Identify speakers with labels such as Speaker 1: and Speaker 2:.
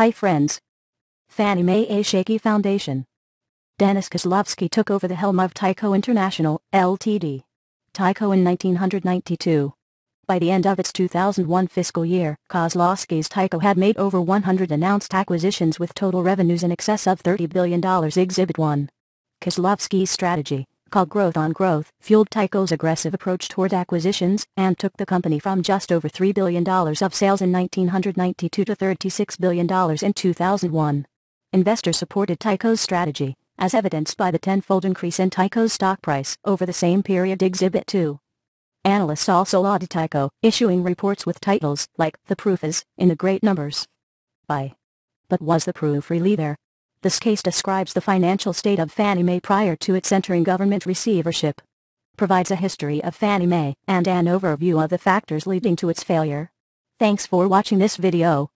Speaker 1: Hi friends. Fannie Mae A Shaky Foundation. Dennis Kozlowski took over the helm of Tyco International, Ltd. Tyco in 1992. By the end of its 2001 fiscal year, Kozlowski's Tyco had made over 100 announced acquisitions with total revenues in excess of $30 billion. Exhibit 1. Kozlowski's strategy, called Growth on Growth, fueled Tyco's aggressive approach toward acquisitions and took the company from just over $3 billion of sales in 1992 to $36 billion in 2001. Investors supported Tyco's strategy, as evidenced by the tenfold increase in Tyco's stock price over the same period Exhibit 2. Analysts also lauded Tyco, issuing reports with titles like The Proof is in the Great Numbers. By. But was the proof really there? This case describes the financial state of Fannie Mae prior to its entering government receivership. Provides a history of Fannie Mae and an overview of the factors leading to its failure. Thanks for watching this video.